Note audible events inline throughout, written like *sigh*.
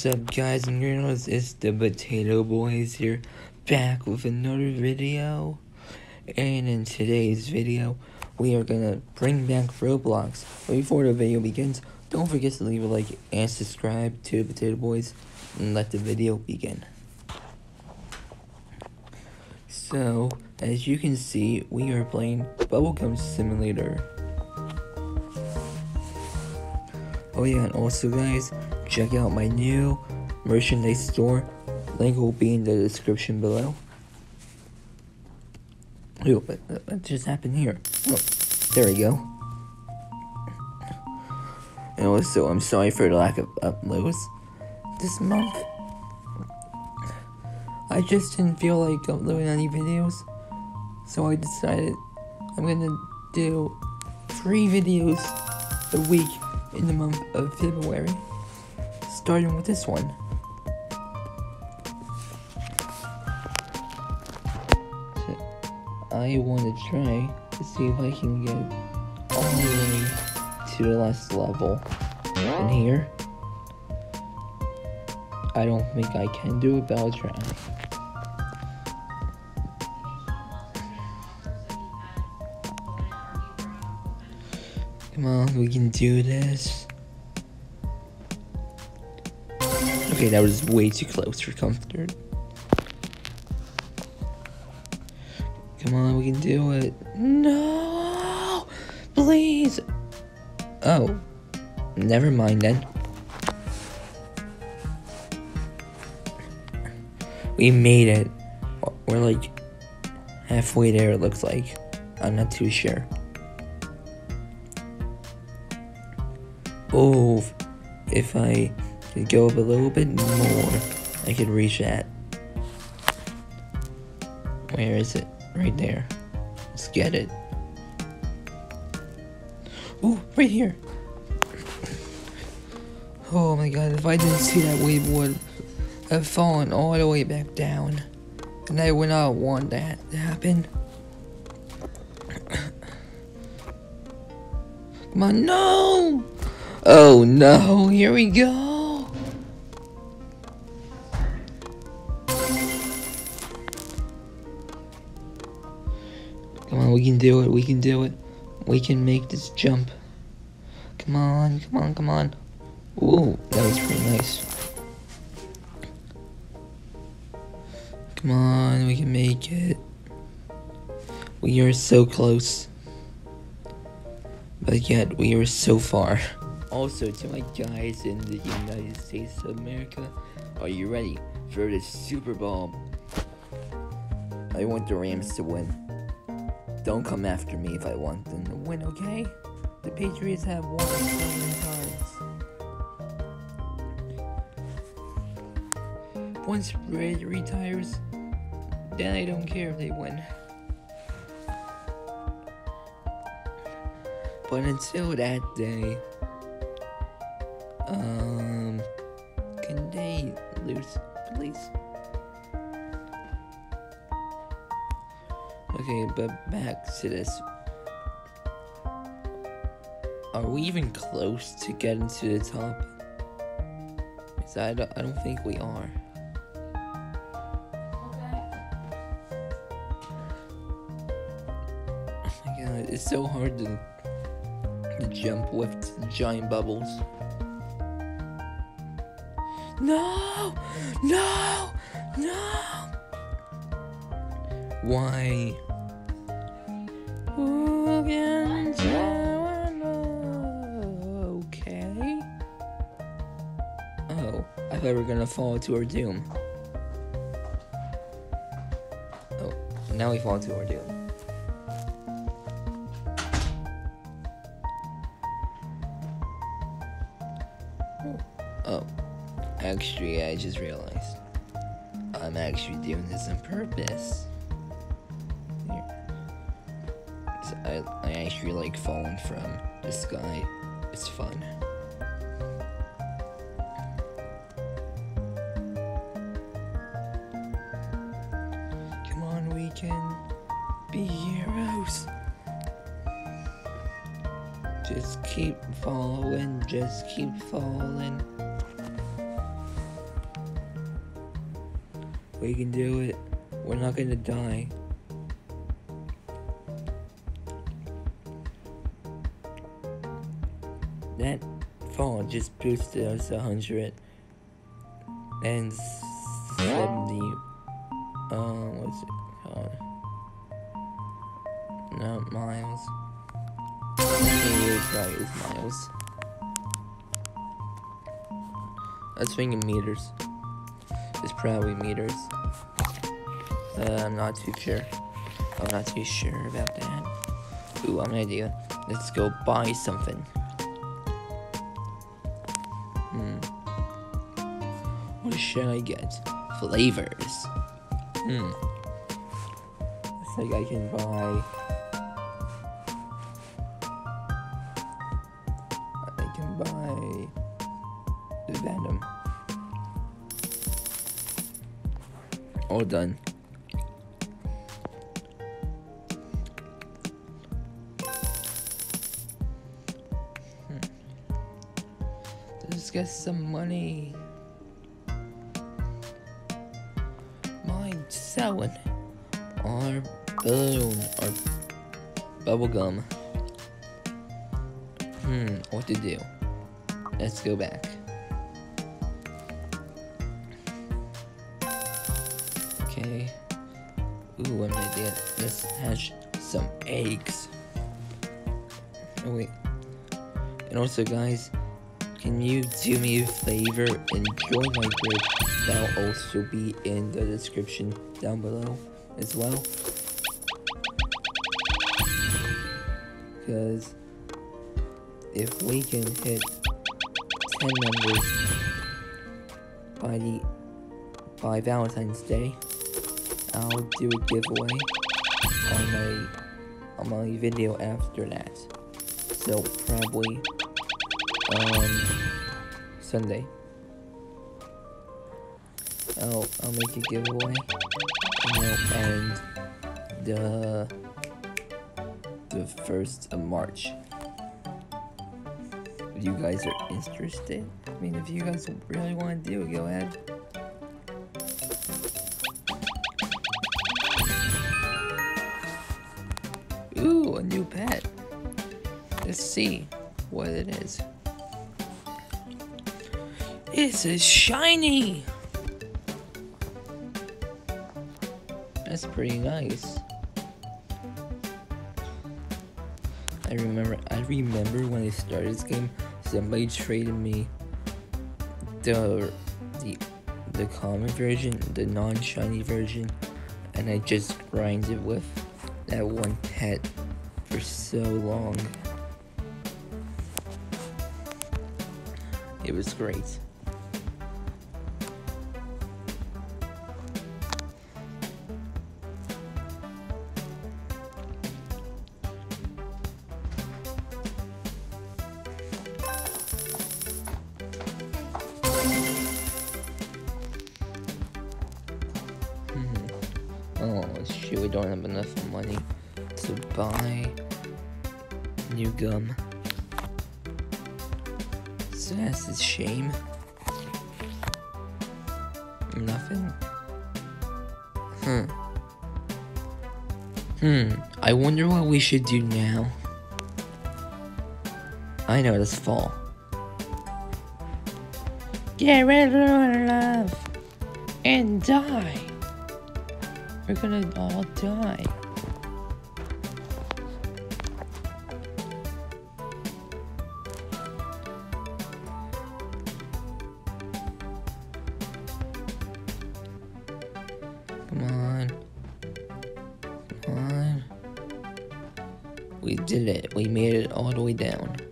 What's up guys and girls, it's the Potato Boys here, back with another video. And in today's video, we are gonna bring back Roblox. But before the video begins, don't forget to leave a like and subscribe to Potato Boys, and let the video begin. So, as you can see, we are playing Bubblegum Simulator. Oh yeah, and also guys, check out my new merchandise store. Link will be in the description below. Ooh, uh, what, what just happened here? Oh, there we go. And also, I'm sorry for the lack of uploads this month. I just didn't feel like uploading any videos, so I decided I'm gonna do three videos a week in the month of February, starting with this one. So I want to try to see if I can get all the way to the last level in here. I don't think I can do it, but I'll try. Come on, we can do this. Okay, that was way too close for comfort. Come on, we can do it. No! Please! Oh. Never mind then. We made it. We're like halfway there, it looks like. I'm not too sure. Oh, if I could go up a little bit more, I could reach that. Where is it? Right there. Let's get it. Ooh, right here. Oh my god, if I didn't see that wave would have fallen all the way back down. And I would not want that to happen. *coughs* Come on, no! Oh no, here we go. We can do it, we can do it. We can make this jump. Come on, come on, come on. Ooh, that was pretty nice. Come on, we can make it. We are so close. But yet, we are so far. *laughs* Also, to my guys in the United States of America, are you ready for the Super Bowl? I want the Rams to win. Don't come after me if I want them to win, okay? The Patriots have won so many times. Once Brady retires, then I don't care if they win. But until that day, um, can they lose, please? Okay, but back to this. Are we even close to getting to the top? Cause I don't, I don't think we are. Oh my god, it's so hard to, to jump with giant bubbles. No! No! No! Why? Okay. Oh, I thought we were gonna fall to our doom. Oh, now we fall to our doom. Oh, oh, actually, I just realized I'm actually doing this on purpose. I, I actually like falling from the sky. It's fun. Come on, we can be heroes. Just keep falling, just keep falling. We can do it. We're not gonna die. That fall just boosted us a hundred and seventy. Um, what's it called? Not miles. Is right, it's miles. That's thinking meters. It's probably meters. Uh, I'm not too sure. I'm not too sure about that. Ooh, I'm an idea. Let's go buy something. Should I get? Flavors. Hmm. Looks like I can buy. I can buy the Venom. All done. Let's get some money. Mine selling our balloon or bubble gum. Hmm, what to do? Let's go back. Okay. Ooh, an idea. Let's hatch some eggs. Oh wait. And also guys, can you do me a favor and join my group? That'll also be in the description down below as well. Because if we can hit 10 members by the by Valentine's Day, I'll do a giveaway on my on my video after that. So probably um Sunday. I'll I'll make a giveaway. And the the first of March. If you guys are interested, I mean, if you guys really want to do it, go ahead. Ooh, a new pet. Let's see what it is. It's a shiny! That's pretty nice. I remember I remember when I started this game, somebody traded me the the the common version, the non-shiny version, and I just grinded it with that one pet for so long. It was great. Shoot, we don't have enough money to buy new gum. So that's a shame. Nothing. Hmm. Hmm. I wonder what we should do now. I know this fall. Get rid of love and die. We're gonna all die. Come on. Come on. We did it. We made it all the way down.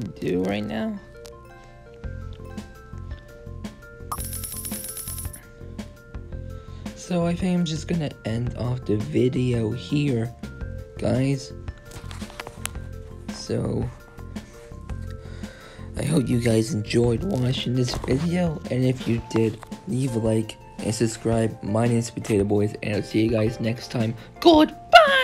To do right now. So I think I'm just gonna end off the video here, guys. So I hope you guys enjoyed watching this video, and if you did, leave a like, and subscribe. My name is Potato Boys, and I'll see you guys next time. Goodbye!